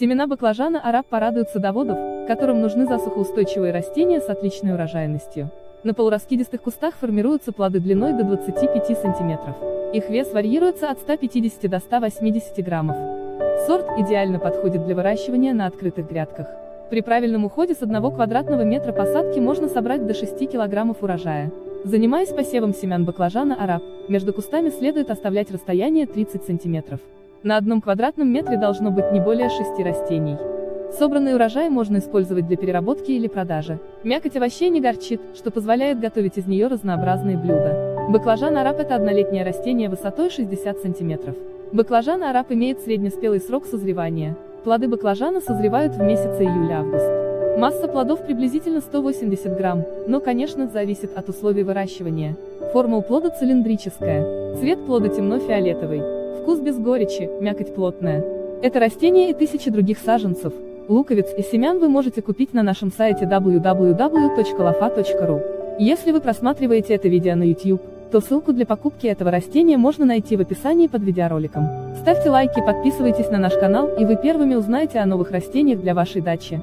Семена баклажана араб порадуют садоводов, которым нужны засухоустойчивые растения с отличной урожайностью. На полураскидистых кустах формируются плоды длиной до 25 см. Их вес варьируется от 150 до 180 граммов. Сорт идеально подходит для выращивания на открытых грядках. При правильном уходе с 1 квадратного метра посадки можно собрать до 6 килограммов урожая. Занимаясь посевом семян баклажана араб, между кустами следует оставлять расстояние 30 сантиметров. На одном квадратном метре должно быть не более шести растений. Собранный урожай можно использовать для переработки или продажи. Мякоть овощей не горчит, что позволяет готовить из нее разнообразные блюда. Баклажан араб – это однолетнее растение высотой 60 см. Баклажан араб имеет среднеспелый срок созревания. Плоды баклажана созревают в месяце июля-август. Масса плодов приблизительно 180 грамм, но, конечно, зависит от условий выращивания. Форма у плода цилиндрическая. Цвет плода темно-фиолетовый. Вкус без горечи, мякоть плотная. Это растение и тысячи других саженцев, луковиц и семян вы можете купить на нашем сайте www.lofa.ru. Если вы просматриваете это видео на YouTube, то ссылку для покупки этого растения можно найти в описании под видеороликом. Ставьте лайки, подписывайтесь на наш канал, и вы первыми узнаете о новых растениях для вашей дачи.